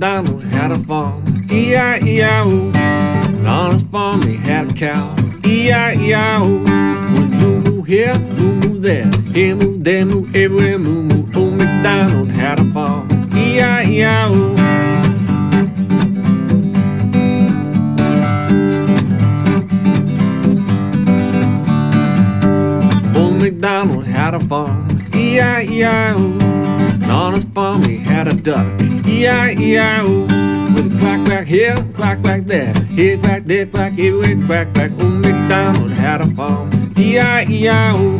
MacDonald had a farm, E-I-E-I-O. And on his farm he had a cow, E-I-E-I-O. With moo moo here, moo moo there, here moo there, moo everywhere, moo moo. Old MacDonald had a farm, E-I-E-I-O. Old MacDonald had a farm, E-I-E-I-O on his farm he had a duck. E-I-E-I-O. With a quack quack here, quack quack there. Here quack, there quack, here quack quack. Old MacDonald had a farm. E-I-E-I-O.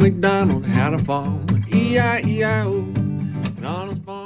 McDonald had a farm, E-I-E-I-O, and on his farm.